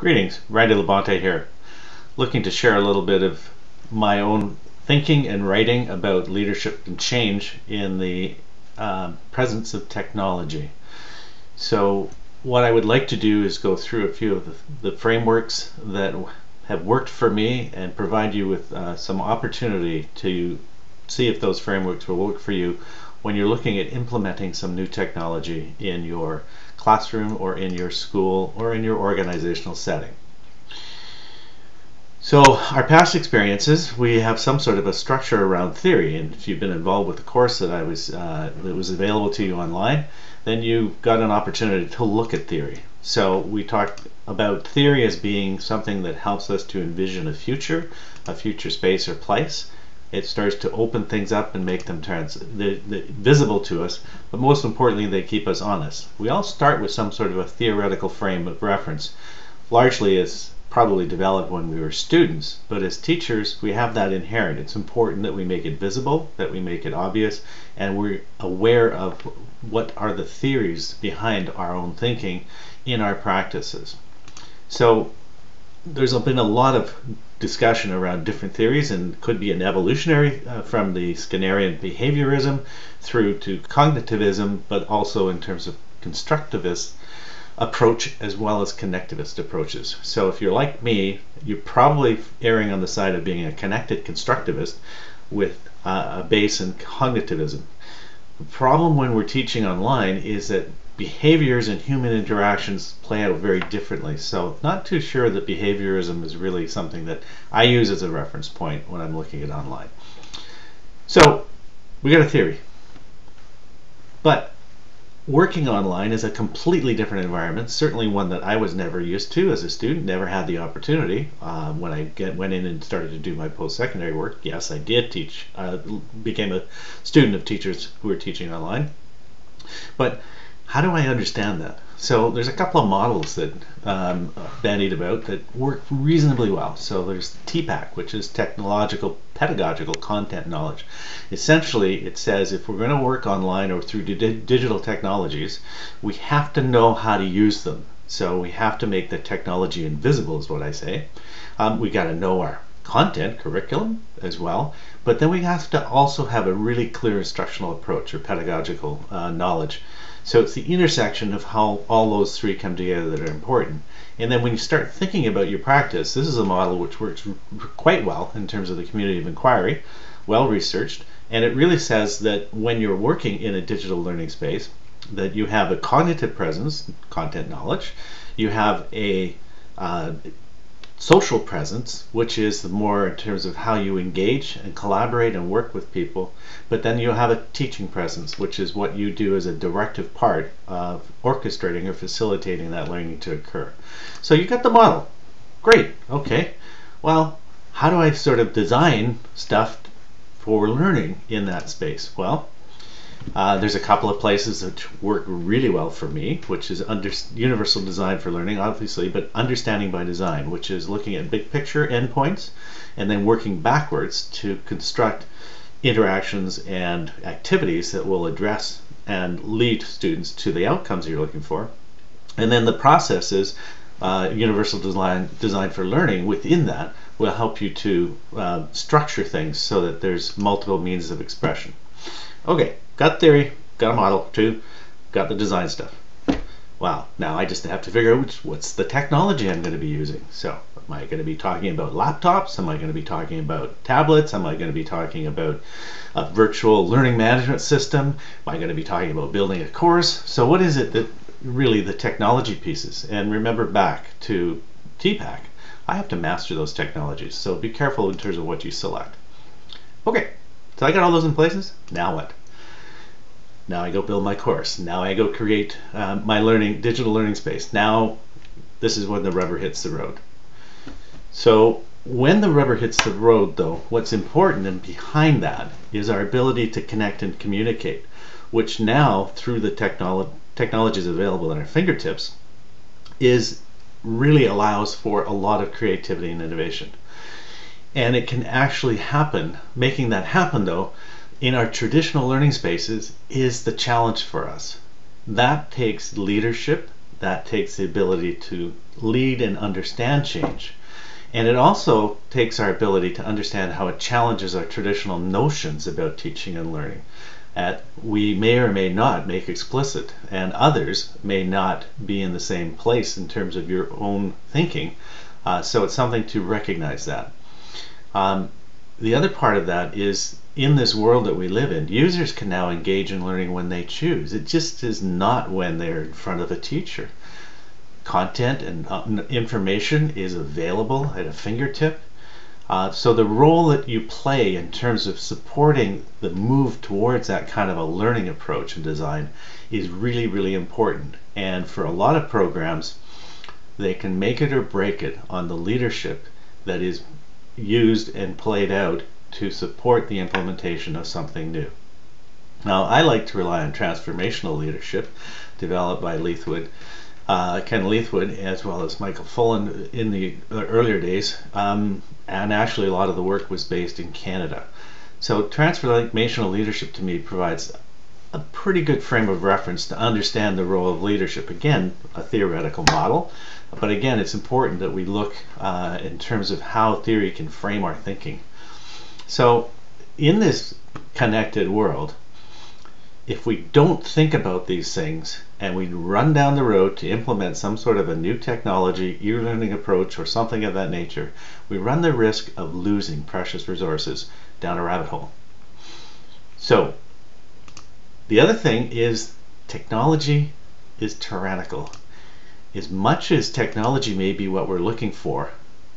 Greetings, Randy LaBonte here, looking to share a little bit of my own thinking and writing about leadership and change in the uh, presence of technology. So what I would like to do is go through a few of the, the frameworks that have worked for me and provide you with uh, some opportunity to see if those frameworks will work for you when you're looking at implementing some new technology in your classroom or in your school or in your organizational setting. So our past experiences, we have some sort of a structure around theory, and if you've been involved with the course that I was uh, that was available to you online, then you got an opportunity to look at theory. So we talked about theory as being something that helps us to envision a future, a future space or place, it starts to open things up and make them trans visible to us but most importantly they keep us honest. We all start with some sort of a theoretical frame of reference largely as probably developed when we were students but as teachers we have that inherent. It's important that we make it visible that we make it obvious and we're aware of what are the theories behind our own thinking in our practices. So there's been a lot of discussion around different theories and could be an evolutionary uh, from the Skinnerian behaviorism through to cognitivism, but also in terms of constructivist approach as well as connectivist approaches. So if you're like me, you're probably erring on the side of being a connected constructivist with uh, a base in cognitivism. The problem when we're teaching online is that behaviors and human interactions play out very differently. So not too sure that behaviorism is really something that I use as a reference point when I'm looking at online. So we got a theory. But working online is a completely different environment, certainly one that I was never used to as a student, never had the opportunity. Uh, when I get, went in and started to do my post-secondary work, yes, I did teach, uh, became a student of teachers who were teaching online. But how do I understand that? So there's a couple of models that um, bandied about that work reasonably well. So there's TPACK, which is technological pedagogical content knowledge. Essentially, it says if we're going to work online or through di digital technologies, we have to know how to use them. So we have to make the technology invisible, is what I say. Um, we got to know our content curriculum as well, but then we have to also have a really clear instructional approach or pedagogical uh, knowledge. So it's the intersection of how all those three come together that are important. And then when you start thinking about your practice, this is a model which works quite well in terms of the community of inquiry, well researched, and it really says that when you're working in a digital learning space, that you have a cognitive presence, content knowledge, you have a uh, social presence, which is the more in terms of how you engage and collaborate and work with people. But then you have a teaching presence, which is what you do as a directive part of orchestrating or facilitating that learning to occur. So you got the model. Great. Okay. Well, how do I sort of design stuff for learning in that space? Well, uh, there's a couple of places that work really well for me, which is under, universal design for learning, obviously, but understanding by design, which is looking at big picture endpoints and then working backwards to construct interactions and activities that will address and lead students to the outcomes you're looking for. And then the process is uh, universal design, design for learning within that will help you to uh, structure things so that there's multiple means of expression. Okay, got theory, got a model, two, got the design stuff. Wow, now I just have to figure out which, what's the technology I'm going to be using. So, am I going to be talking about laptops? Am I going to be talking about tablets? Am I going to be talking about a virtual learning management system? Am I going to be talking about building a course? So, what is it that really the technology pieces? And remember back to TPACK, I have to master those technologies. So, be careful in terms of what you select. Okay, so I got all those in places. Now what? Now I go build my course. Now I go create uh, my learning digital learning space. Now this is when the rubber hits the road. So when the rubber hits the road though, what's important and behind that is our ability to connect and communicate, which now through the technolo technologies available at our fingertips is really allows for a lot of creativity and innovation. And it can actually happen. Making that happen though in our traditional learning spaces is the challenge for us. That takes leadership, that takes the ability to lead and understand change. And it also takes our ability to understand how it challenges our traditional notions about teaching and learning. That we may or may not make explicit, and others may not be in the same place in terms of your own thinking. Uh, so it's something to recognize that. Um, the other part of that is in this world that we live in, users can now engage in learning when they choose. It just is not when they're in front of a teacher content and uh, information is available at a fingertip. Uh, so the role that you play in terms of supporting the move towards that kind of a learning approach and design is really, really important. And for a lot of programs, they can make it or break it on the leadership that is used and played out to support the implementation of something new. Now, I like to rely on transformational leadership developed by Leithwood uh, Ken Leithwood as well as Michael Fullan in the earlier days. Um, and actually, a lot of the work was based in Canada. So, transformational leadership to me provides a pretty good frame of reference to understand the role of leadership. Again, a theoretical model, but again, it's important that we look uh, in terms of how theory can frame our thinking. So, in this connected world, if we don't think about these things and we run down the road to implement some sort of a new technology, e-learning approach, or something of that nature, we run the risk of losing precious resources down a rabbit hole. So, the other thing is technology is tyrannical. As much as technology may be what we're looking for,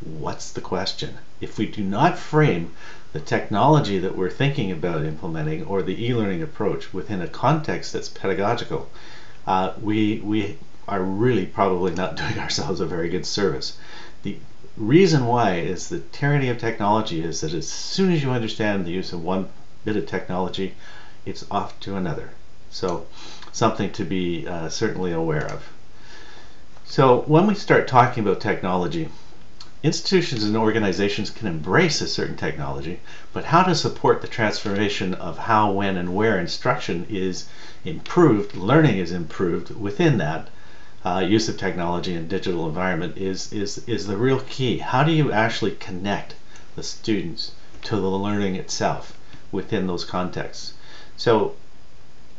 what's the question? If we do not frame the technology that we're thinking about implementing or the e-learning approach within a context that's pedagogical, uh, we, we are really probably not doing ourselves a very good service. The reason why is the tyranny of technology is that as soon as you understand the use of one bit of technology, it's off to another. So something to be uh, certainly aware of. So when we start talking about technology, institutions and organizations can embrace a certain technology, but how to support the transformation of how, when, and where instruction is improved, learning is improved within that uh, use of technology and digital environment is, is, is the real key. How do you actually connect the students to the learning itself within those contexts? So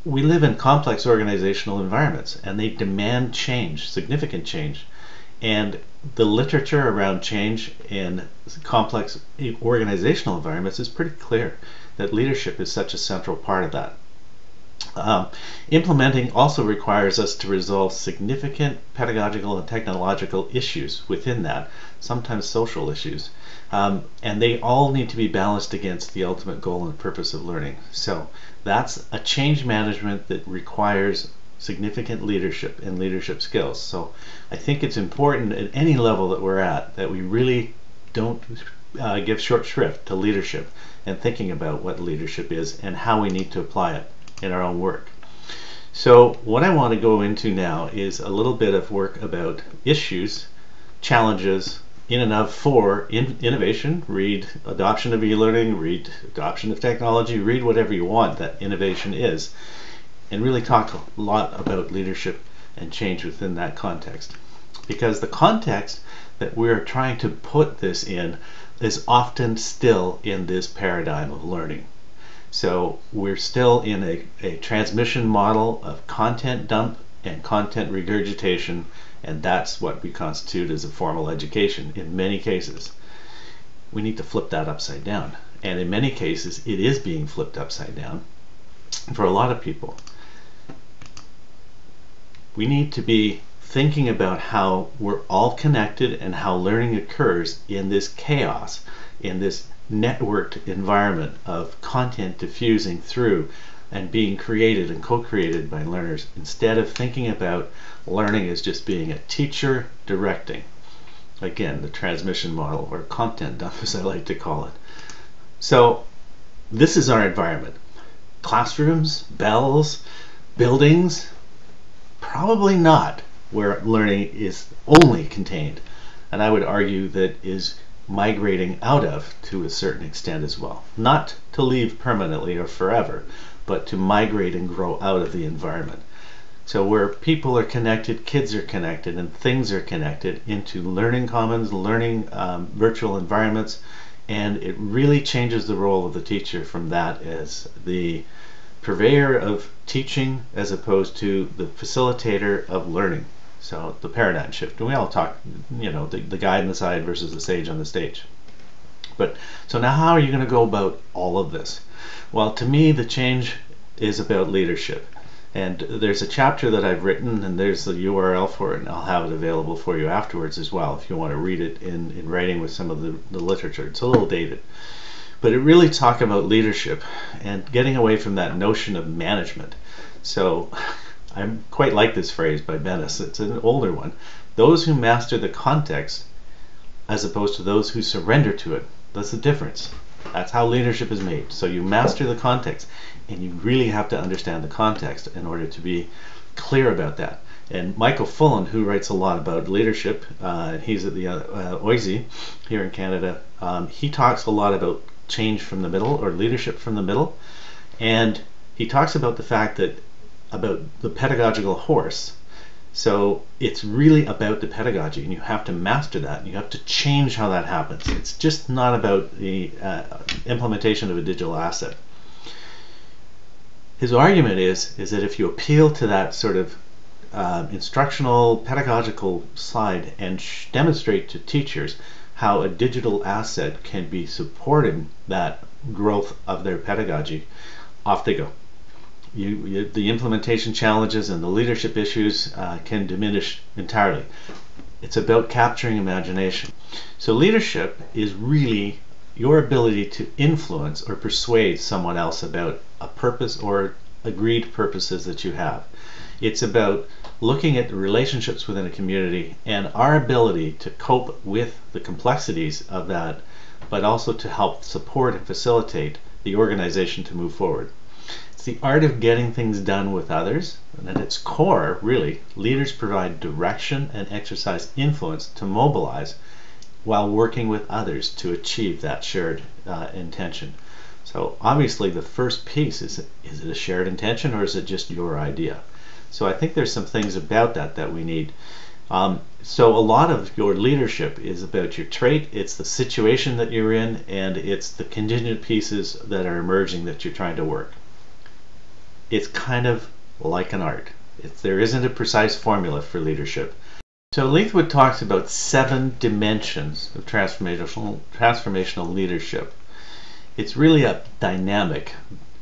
we live in complex organizational environments and they demand change, significant change. And the literature around change in complex organizational environments is pretty clear that leadership is such a central part of that. Um, implementing also requires us to resolve significant pedagogical and technological issues within that, sometimes social issues. Um, and they all need to be balanced against the ultimate goal and purpose of learning. So that's a change management that requires significant leadership and leadership skills. So I think it's important at any level that we're at that we really don't uh, give short shrift to leadership and thinking about what leadership is and how we need to apply it in our own work. So what I want to go into now is a little bit of work about issues, challenges, in and of for in, innovation, read adoption of e-learning, read adoption of technology, read whatever you want that innovation is and really talk a lot about leadership and change within that context. Because the context that we're trying to put this in is often still in this paradigm of learning. So we're still in a, a transmission model of content dump and content regurgitation, and that's what we constitute as a formal education in many cases. We need to flip that upside down. And in many cases, it is being flipped upside down for a lot of people we need to be thinking about how we're all connected and how learning occurs in this chaos, in this networked environment of content diffusing through and being created and co-created by learners instead of thinking about learning as just being a teacher directing. Again, the transmission model or content dump as I like to call it. So this is our environment. Classrooms, bells, buildings, Probably not where learning is only contained. And I would argue that is migrating out of to a certain extent as well. Not to leave permanently or forever, but to migrate and grow out of the environment. So where people are connected, kids are connected, and things are connected into learning commons, learning um, virtual environments, and it really changes the role of the teacher from that as the purveyor of teaching as opposed to the facilitator of learning. So the paradigm shift. And we all talk, you know, the, the guy on the side versus the sage on the stage. But so now how are you going to go about all of this? Well, to me, the change is about leadership. And there's a chapter that I've written, and there's the URL for it, and I'll have it available for you afterwards as well if you want to read it in, in writing with some of the, the literature. It's a little dated. But it really talks about leadership and getting away from that notion of management. So I quite like this phrase by Bennis. It's an older one. Those who master the context as opposed to those who surrender to it. That's the difference. That's how leadership is made. So you master the context, and you really have to understand the context in order to be clear about that. And Michael Fullan, who writes a lot about leadership, uh, he's at the uh, OISE here in Canada. Um, he talks a lot about change from the middle or leadership from the middle, and he talks about the fact that about the pedagogical horse so it's really about the pedagogy, and you have to master that. And you have to change how that happens. It's just not about the uh, implementation of a digital asset. His argument is is that if you appeal to that sort of uh, instructional pedagogical side and demonstrate to teachers how a digital asset can be supporting that growth of their pedagogy, off they go you, you, the implementation challenges and the leadership issues uh, can diminish entirely. It's about capturing imagination. So leadership is really your ability to influence or persuade someone else about a purpose or agreed purposes that you have. It's about looking at the relationships within a community and our ability to cope with the complexities of that, but also to help support and facilitate the organization to move forward the art of getting things done with others, and at its core, really, leaders provide direction and exercise influence to mobilize while working with others to achieve that shared uh, intention. So obviously the first piece is is it a shared intention or is it just your idea? So I think there's some things about that that we need. Um, so a lot of your leadership is about your trait, it's the situation that you're in, and it's the contingent pieces that are emerging that you're trying to work it's kind of like an art. There isn't a precise formula for leadership. So Leithwood talks about seven dimensions of transformational, transformational leadership. It's really a dynamic,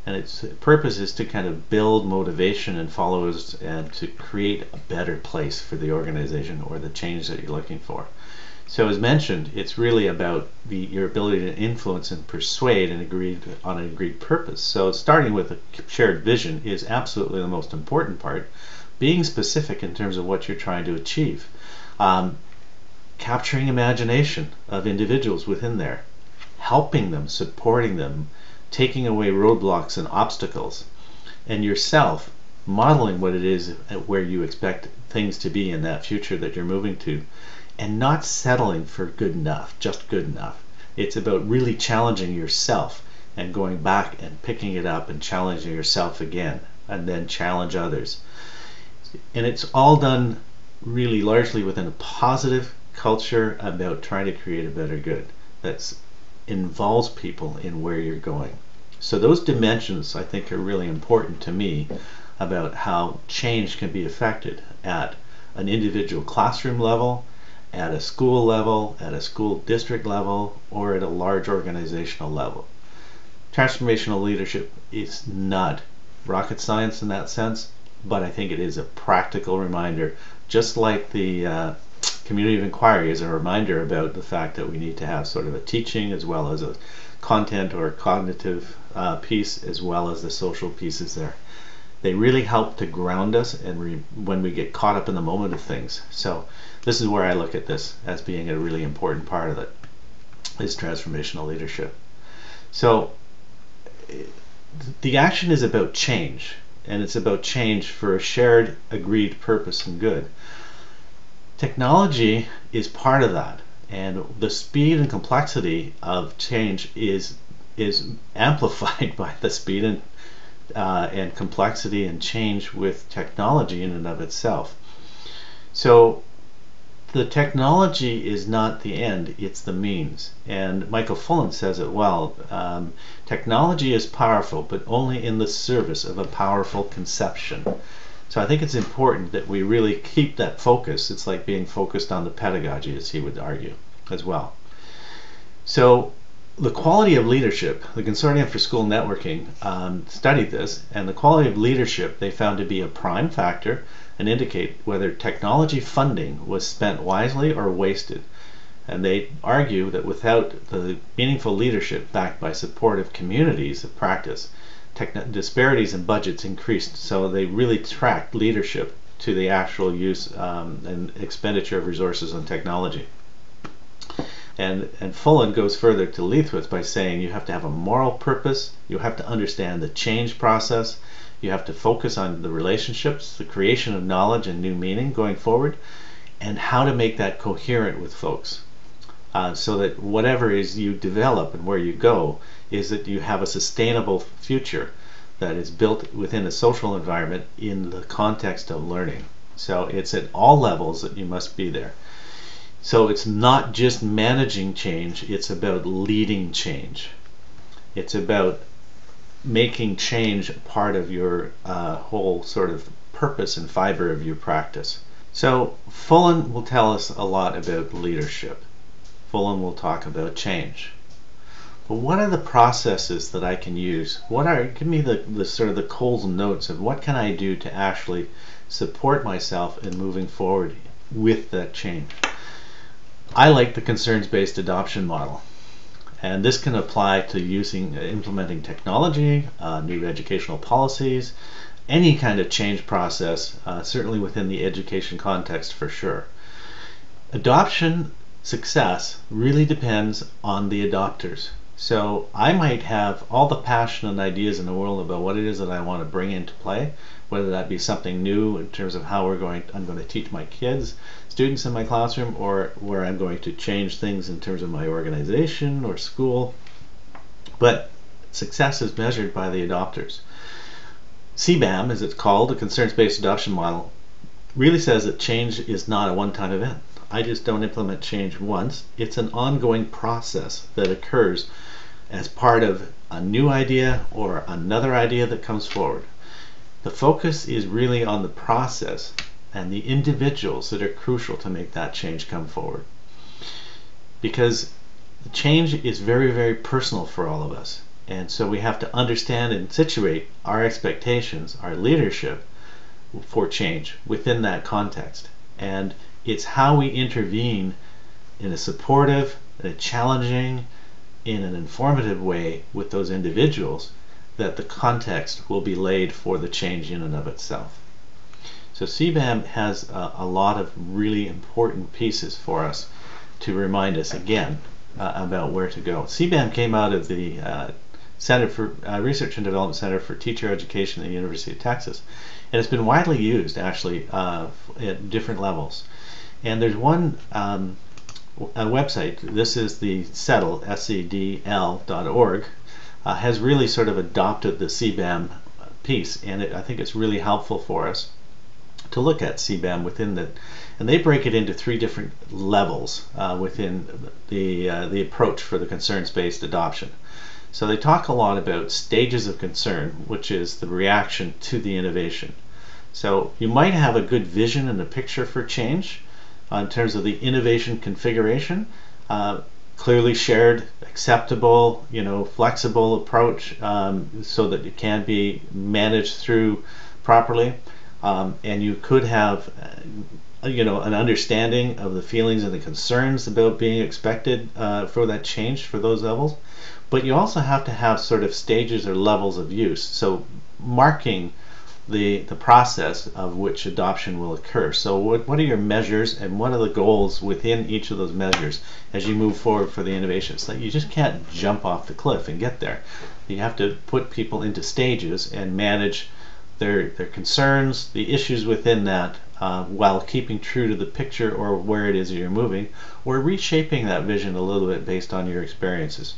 and its purpose is to kind of build motivation and followers and to create a better place for the organization or the change that you're looking for. So as mentioned, it's really about the, your ability to influence and persuade and agree on an agreed purpose. So starting with a shared vision is absolutely the most important part. Being specific in terms of what you're trying to achieve. Um, capturing imagination of individuals within there. Helping them, supporting them, taking away roadblocks and obstacles. And yourself modeling what it is where you expect things to be in that future that you're moving to and not settling for good enough, just good enough. It's about really challenging yourself and going back and picking it up and challenging yourself again and then challenge others. And it's all done really largely within a positive culture about trying to create a better good that involves people in where you're going. So those dimensions I think are really important to me about how change can be affected at an individual classroom level, at a school level, at a school district level, or at a large organizational level. Transformational leadership is not rocket science in that sense, but I think it is a practical reminder, just like the uh, community of inquiry is a reminder about the fact that we need to have sort of a teaching as well as a content or cognitive uh, piece as well as the social pieces there. They really help to ground us and when we get caught up in the moment of things. So this is where I look at this as being a really important part of it is transformational leadership. So the action is about change and it's about change for a shared agreed purpose and good. Technology is part of that and the speed and complexity of change is is amplified by the speed and uh, and complexity and change with technology in and of itself. So the technology is not the end, it's the means. And Michael Fullan says it well. Um, technology is powerful, but only in the service of a powerful conception. So I think it's important that we really keep that focus. It's like being focused on the pedagogy, as he would argue as well. So the quality of leadership, the Consortium for School Networking um, studied this, and the quality of leadership they found to be a prime factor and indicate whether technology funding was spent wisely or wasted. And they argue that without the meaningful leadership backed by supportive communities of practice, disparities in budgets increased. So they really tracked leadership to the actual use um, and expenditure of resources on technology. And, and goes further to Leithwood by saying you have to have a moral purpose, you have to understand the change process, you have to focus on the relationships, the creation of knowledge and new meaning going forward, and how to make that coherent with folks. Uh, so that whatever is you develop and where you go is that you have a sustainable future that is built within a social environment in the context of learning. So it's at all levels that you must be there. So it's not just managing change, it's about leading change. It's about making change part of your uh, whole sort of purpose and fiber of your practice. So Fullan will tell us a lot about leadership. Fullan will talk about change. But what are the processes that I can use? What are give me the, the sort of the Coles notes of what can I do to actually support myself in moving forward with that change? I like the concerns-based adoption model. And this can apply to using, uh, implementing technology, uh, new educational policies, any kind of change process, uh, certainly within the education context for sure. Adoption success really depends on the adopters. So I might have all the passion and ideas in the world about what it is that I want to bring into play, whether that be something new in terms of how we're going I'm going to teach my kids, students in my classroom, or where I'm going to change things in terms of my organization or school. But success is measured by the adopters. CBAM, as it's called, the concerns-based adoption model, really says that change is not a one-time event. I just don't implement change once. It's an ongoing process that occurs as part of a new idea or another idea that comes forward. The focus is really on the process and the individuals that are crucial to make that change come forward. Because the change is very, very personal for all of us. And so we have to understand and situate our expectations, our leadership for change within that context. And it's how we intervene in a supportive, in a challenging, in an informative way with those individuals that the context will be laid for the change in and of itself. So CBAM has a, a lot of really important pieces for us to remind us again uh, about where to go. CBAM came out of the uh, Center for uh, Research and Development Center for Teacher Education at the University of Texas, and it's been widely used actually uh, at different levels. And there's one um, website. This is the CEDL, S-E-D-L.org, uh, has really sort of adopted the CBAM piece, and it, I think it's really helpful for us to look at CBAM within the, and they break it into three different levels uh, within the uh, the approach for the concerns-based adoption. So they talk a lot about stages of concern, which is the reaction to the innovation. So you might have a good vision and a picture for change uh, in terms of the innovation configuration. Uh, clearly shared, acceptable, you know, flexible approach um, so that it can be managed through properly. Um, and you could have, uh, you know, an understanding of the feelings and the concerns about being expected uh, for that change for those levels. But you also have to have sort of stages or levels of use. So marking the, the process of which adoption will occur. So what, what are your measures and what are the goals within each of those measures as you move forward for the innovation? So you just can't jump off the cliff and get there. You have to put people into stages and manage their, their concerns, the issues within that, uh, while keeping true to the picture or where it is that you're moving, or reshaping that vision a little bit based on your experiences.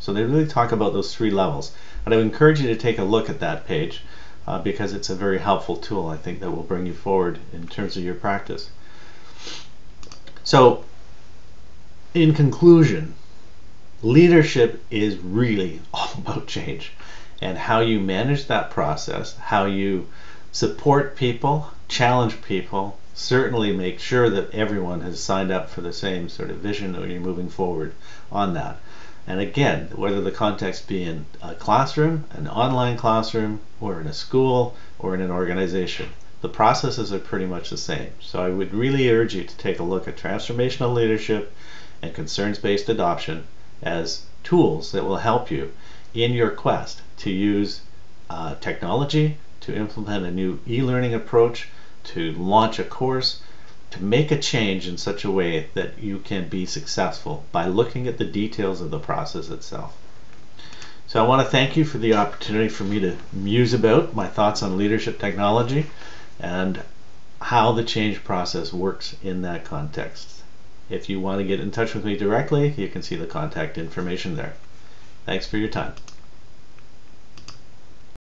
So they really talk about those three levels. And I would encourage you to take a look at that page uh, because it's a very helpful tool, I think, that will bring you forward in terms of your practice. So, in conclusion, leadership is really all about change and how you manage that process, how you support people, challenge people, certainly make sure that everyone has signed up for the same sort of vision or you're moving forward on that. And again, whether the context be in a classroom, an online classroom, or in a school, or in an organization, the processes are pretty much the same. So I would really urge you to take a look at transformational leadership and concerns based adoption as tools that will help you in your quest to use uh, technology to implement a new e learning approach, to launch a course, to make a change in such a way that you can be successful by looking at the details of the process itself. So I want to thank you for the opportunity for me to muse about my thoughts on leadership technology and how the change process works in that context. If you want to get in touch with me directly, you can see the contact information there. Thanks for your time.